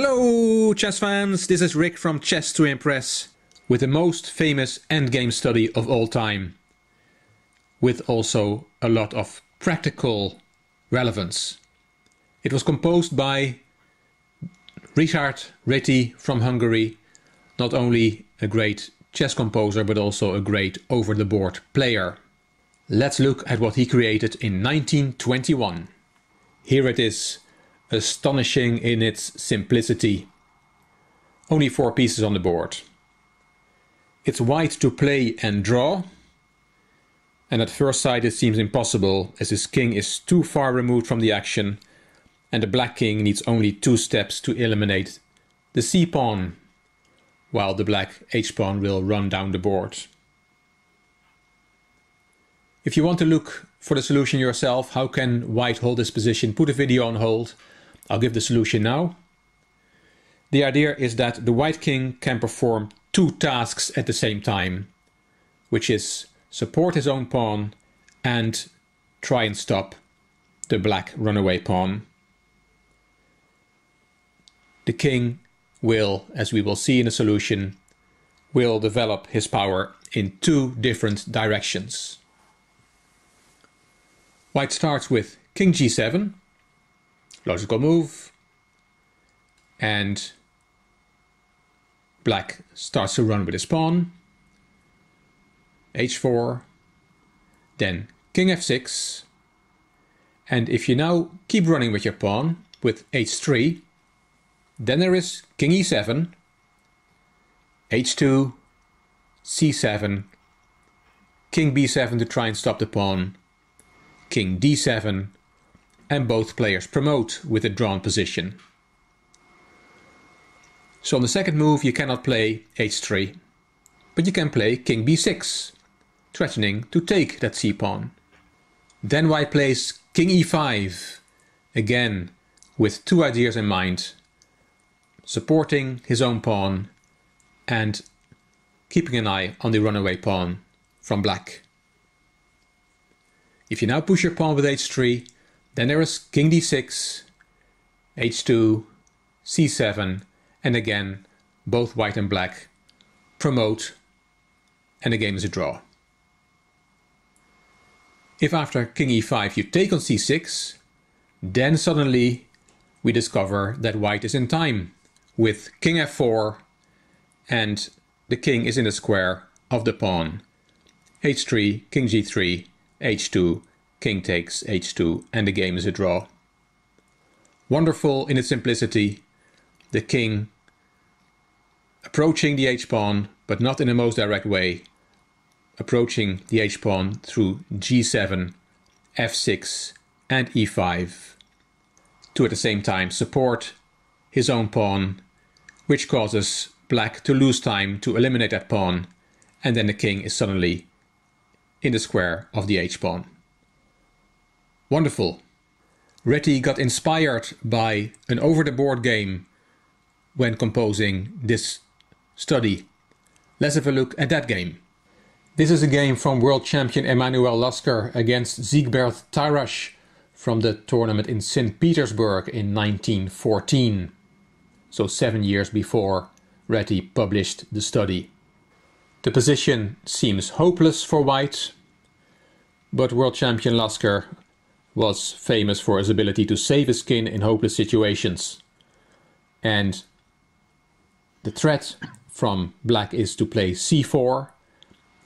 Hello, chess fans! This is Rick from Chess to Impress with the most famous endgame study of all time, with also a lot of practical relevance. It was composed by Richard Reti from Hungary, not only a great chess composer but also a great over the board player. Let's look at what he created in 1921. Here it is, astonishing in its simplicity. Only four pieces on the board. It's white to play and draw, and at first sight it seems impossible as his king is too far removed from the action and the black king needs only two steps to eliminate the c-pawn, while the black h-pawn will run down the board. If you want to look for the solution yourself, how can white hold this position, put a video on hold. I'll give the solution now. The idea is that the white king can perform two tasks at the same time, which is support his own pawn and try and stop the black runaway pawn the king will, as we will see in the solution, will develop his power in two different directions. White starts with king g7, logical move, and black starts to run with his pawn, h4, then king f6, and if you now keep running with your pawn with h3, then there is king e7, h2, c7, king b7 to try and stop the pawn, king d7, and both players promote with a drawn position. So on the second move you cannot play h3, but you can play king b6, threatening to take that c-pawn. Then white plays king e5, again with two ideas in mind supporting his own pawn and keeping an eye on the runaway pawn from black. If you now push your pawn with h3, then there is king d6, h2, c7, and again, both white and black promote, and the game is a draw. If after king e5 you take on c6, then suddenly we discover that white is in time with king f4 and the king is in the square of the pawn. h3, king g3, h2, king takes h2 and the game is a draw. Wonderful in its simplicity, the king approaching the h-pawn but not in the most direct way, approaching the h-pawn through g7, f6 and e5 to at the same time support his own pawn which causes black to lose time to eliminate that pawn, and then the king is suddenly in the square of the h-pawn. Wonderful. Reti got inspired by an over-the-board game when composing this study. Let's have a look at that game. This is a game from world champion Emanuel Lasker against Siegbert Tarrasch from the tournament in St. Petersburg in 1914 so seven years before Reti published the study. The position seems hopeless for White, but world champion Lasker was famous for his ability to save his skin in hopeless situations. And the threat from black is to play c4,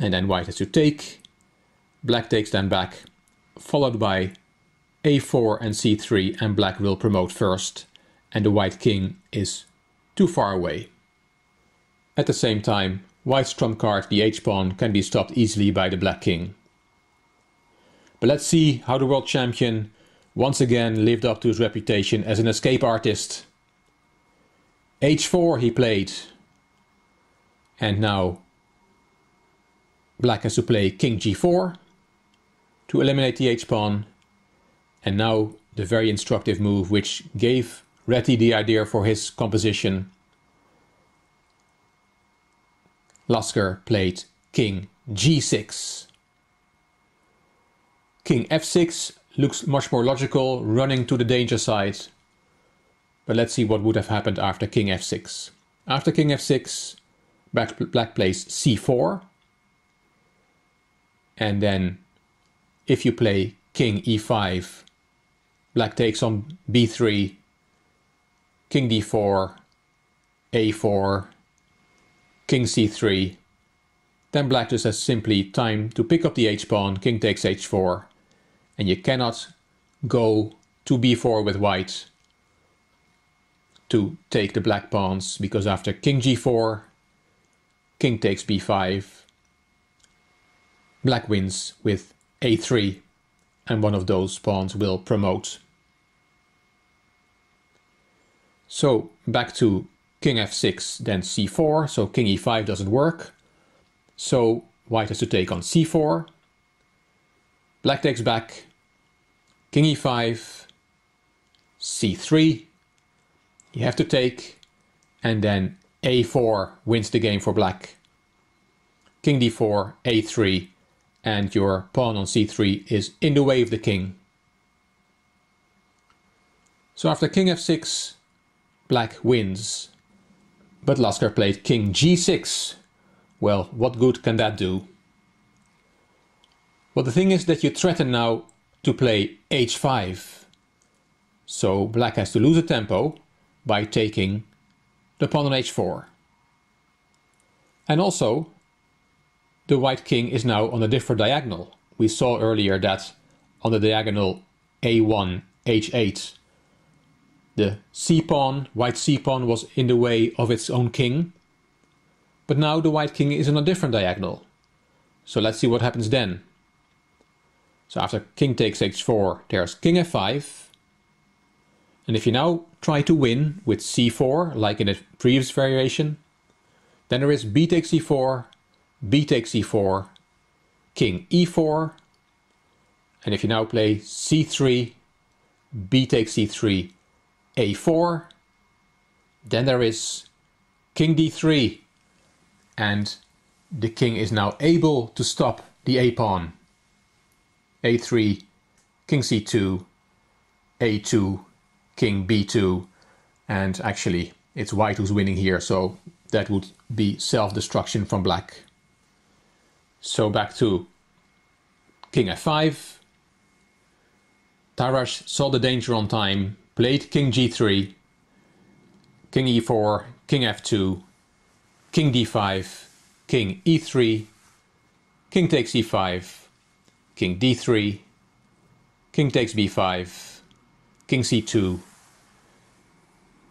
and then white has to take. Black takes then back, followed by a4 and c3, and black will promote first and the white king is too far away. At the same time, white's trump card, the h-pawn, can be stopped easily by the black king. But let's see how the world champion once again lived up to his reputation as an escape artist. h4 he played. And now black has to play king g4 to eliminate the h-pawn. And now the very instructive move which gave Reti the idea for his composition. Lasker played king g6. King f6 looks much more logical, running to the danger side. But let's see what would have happened after king f6. After king f6, black, black plays c4. And then if you play king e5, black takes on b3, king d4, a4, king c3. Then black just has simply time to pick up the h-pawn, king takes h4. And you cannot go to b4 with white to take the black pawns because after king g4, king takes b5, black wins with a3 and one of those pawns will promote. So back to king f6, then c4, so king e5 doesn't work. So white has to take on c4, black takes back, king e5, c3, you have to take, and then a4 wins the game for black. King d4, a3, and your pawn on c3 is in the way of the king. So after king f6, black wins. But Lasker played king g6. Well, what good can that do? Well, the thing is that you threaten now to play h5. So black has to lose a tempo by taking the pawn on h4. And also, the white king is now on a different diagonal. We saw earlier that on the diagonal a1, h8, the c-pawn, white c-pawn was in the way of its own king. But now the white king is on a different diagonal. So let's see what happens then. So after king takes h4, there's king f5, and if you now try to win with c4, like in the previous variation, then there is b takes c4, b takes c4, king e4, and if you now play c3, b takes c3, a4, then there is king d3, and the king is now able to stop the a pawn. A3, king c2, a2, king b2 and actually it's white who's winning here so that would be self-destruction from black. So back to king f5. Tarrasch saw the danger on time, played king g3, king e4, king f2, king d5, king e3, king takes e5, king d3, king takes b5, king c2,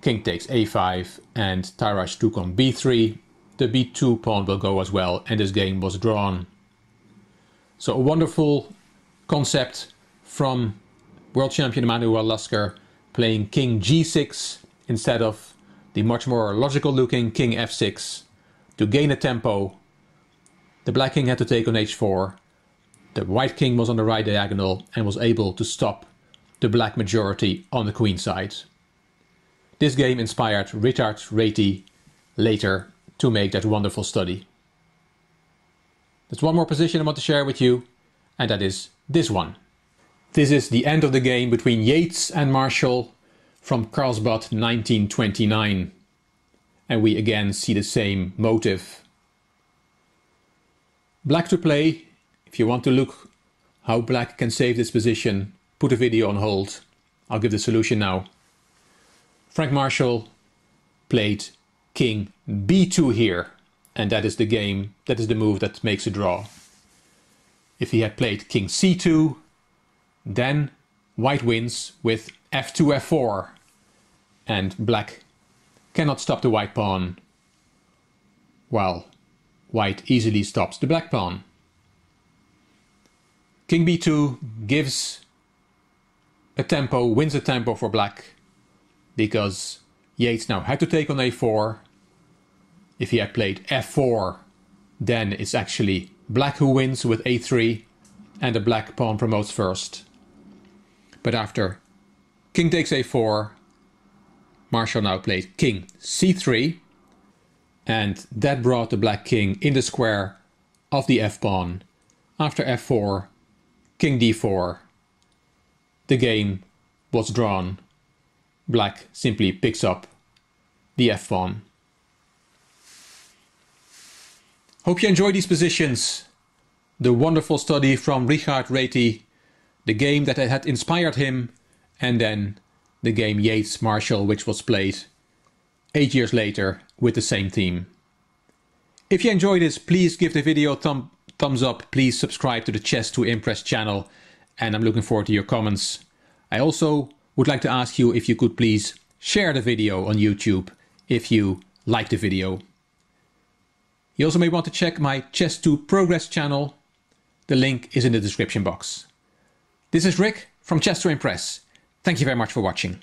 king takes a5 and Tarrasch took on b3. The b2 pawn will go as well and this game was drawn. So a wonderful concept from world champion Emanuel Lasker playing king g6 instead of the much more logical looking king f6 to gain a tempo. The black king had to take on h4. The white king was on the right diagonal and was able to stop the black majority on the queen side. This game inspired Richard Reti later to make that wonderful study. There's one more position I want to share with you, and that is this one. This is the end of the game between Yates and Marshall from Carlsbad 1929. And we again see the same motive. Black to play. If you want to look how black can save this position, put a video on hold. I'll give the solution now. Frank Marshall played king b2 here, and that is the game, that is the move that makes a draw. If he had played king c2, then white wins with f2, f4, and black cannot stop the white pawn, while white easily stops the black pawn. King b2 gives a tempo, wins a tempo for black, because Yates now had to take on a4. If he had played f4, then it's actually black who wins with a3 and the black pawn promotes first. But after king takes a4, Marshall now played king c3 and that brought the black king in the square of the f-pawn. After f4, king d4, the game was drawn black simply picks up the f pawn. Hope you enjoy these positions. The wonderful study from Richard Reti, the game that had inspired him, and then the game Yates Marshall, which was played eight years later with the same theme. If you enjoyed this, please give the video a thumb, thumbs up. Please subscribe to the Chess to Impress channel, and I'm looking forward to your comments. I also would like to ask you if you could please share the video on YouTube if you like the video. You also may want to check my Chess to Progress channel. The link is in the description box. This is Rick from Chess to Impress. Thank you very much for watching.